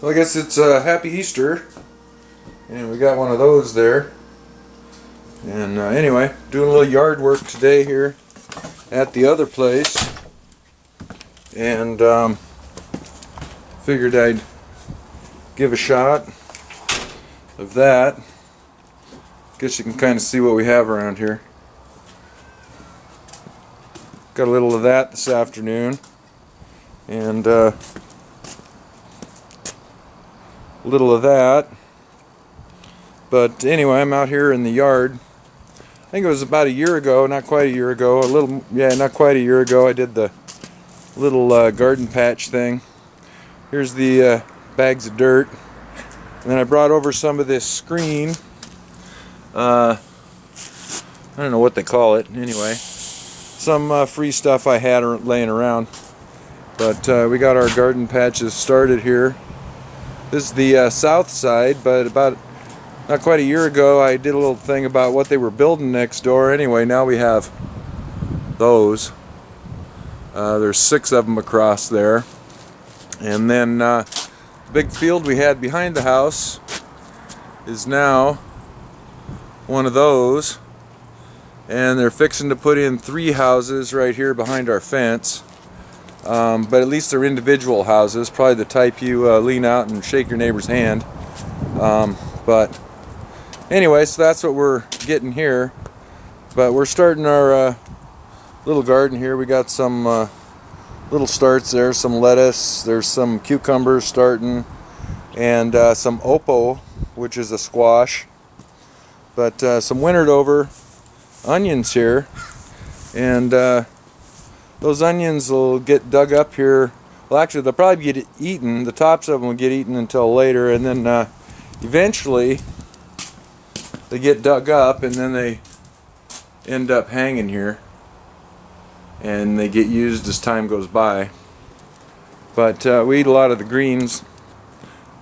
Well, I guess it's uh, Happy Easter. And we got one of those there. And uh, anyway, doing a little yard work today here at the other place. And um, figured I'd give a shot of that. Guess you can kind of see what we have around here. Got a little of that this afternoon. And uh, little of that. But anyway, I'm out here in the yard. I think it was about a year ago, not quite a year ago, a little, yeah, not quite a year ago, I did the little uh, garden patch thing. Here's the uh, bags of dirt. And then I brought over some of this screen. Uh, I don't know what they call it, anyway. Some uh, free stuff I had laying around. But uh, we got our garden patches started here. This is the uh, south side, but about not quite a year ago I did a little thing about what they were building next door. Anyway, now we have those. Uh, there's six of them across there. And then uh, the big field we had behind the house is now one of those. And they're fixing to put in three houses right here behind our fence. Um, but at least they're individual houses, probably the type you uh, lean out and shake your neighbor's hand. Um, but anyway, so that's what we're getting here. But we're starting our uh, little garden here. We got some uh, little starts there, some lettuce, there's some cucumbers starting, and uh, some opo, which is a squash. But uh, some wintered over onions here. And uh, those onions will get dug up here. Well, actually, they'll probably get eaten. The tops of them will get eaten until later, and then uh, eventually they get dug up, and then they end up hanging here, and they get used as time goes by. But uh, we eat a lot of the greens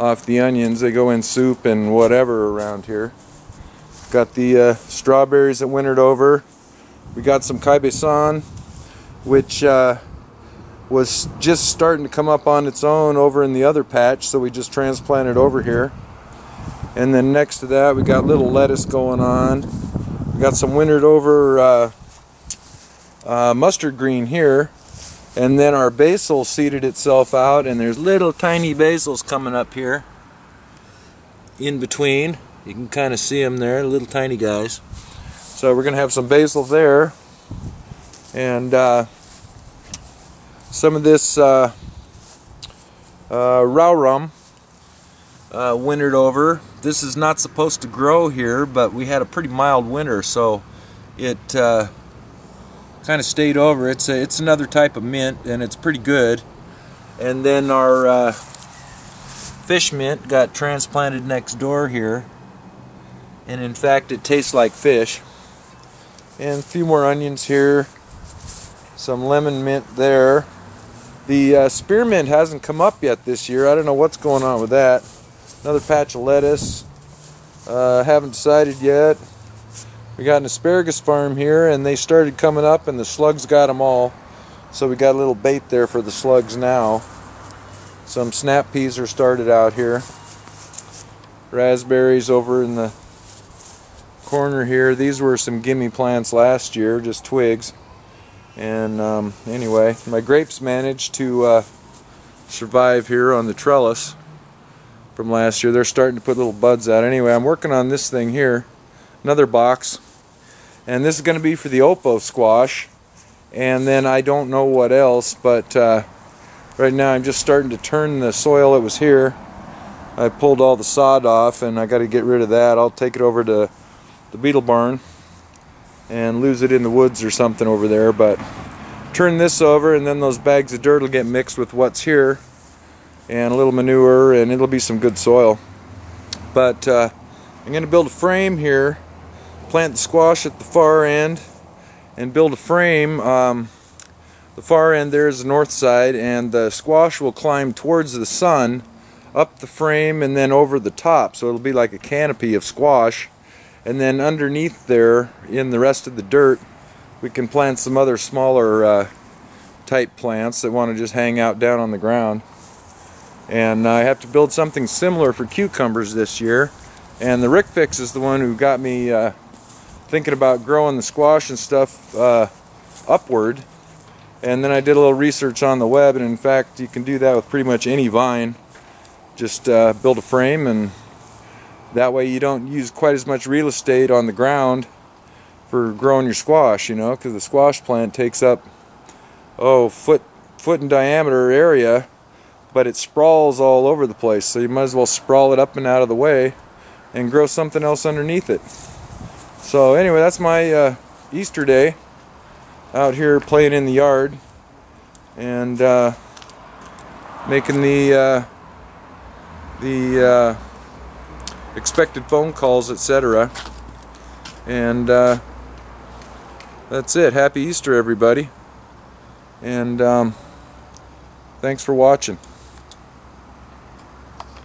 off the onions. They go in soup and whatever around here. Got the uh, strawberries that wintered over. We got some caibeson which uh, was just starting to come up on its own over in the other patch, so we just transplanted over here. And then next to that, we got little lettuce going on. We got some wintered over uh, uh, mustard green here. And then our basil seeded itself out, and there's little tiny basils coming up here in between. You can kind of see them there, little tiny guys. So we're going to have some basil there and uh, some of this uh, uh, rau ram uh, wintered over. This is not supposed to grow here, but we had a pretty mild winter, so it uh, kind of stayed over. It's a, it's another type of mint, and it's pretty good. And then our uh, fish mint got transplanted next door here, and in fact, it tastes like fish. And a few more onions here some lemon mint there. The uh, spearmint hasn't come up yet this year. I don't know what's going on with that. Another patch of lettuce. Uh, haven't decided yet. We got an asparagus farm here and they started coming up and the slugs got them all. So we got a little bait there for the slugs now. Some snap peas are started out here. Raspberries over in the corner here. These were some gimme plants last year, just twigs. And um, anyway, my grapes managed to uh, survive here on the trellis from last year. They're starting to put little buds out. Anyway, I'm working on this thing here, another box. And this is going to be for the opo squash. And then I don't know what else, but uh, right now I'm just starting to turn the soil that was here. I pulled all the sod off and I got to get rid of that. I'll take it over to the beetle barn and lose it in the woods or something over there but turn this over and then those bags of dirt will get mixed with what's here and a little manure and it'll be some good soil. But uh, I'm gonna build a frame here plant the squash at the far end and build a frame um, the far end there is the north side and the squash will climb towards the sun up the frame and then over the top. So it'll be like a canopy of squash and then underneath there in the rest of the dirt we can plant some other smaller uh, type plants that want to just hang out down on the ground And I have to build something similar for cucumbers this year. And the Rick Fix is the one who got me uh, thinking about growing the squash and stuff uh, upward. And then I did a little research on the web, and in fact, you can do that with pretty much any vine. Just uh, build a frame, and that way you don't use quite as much real estate on the ground for growing your squash, you know, because the squash plant takes up, oh, foot, foot in diameter area, but it sprawls all over the place. So you might as well sprawl it up and out of the way and grow something else underneath it. So anyway, that's my uh, Easter day out here playing in the yard and uh, making the uh, the uh, expected phone calls, etc. And uh, that's it. Happy Easter, everybody. And um, thanks for watching.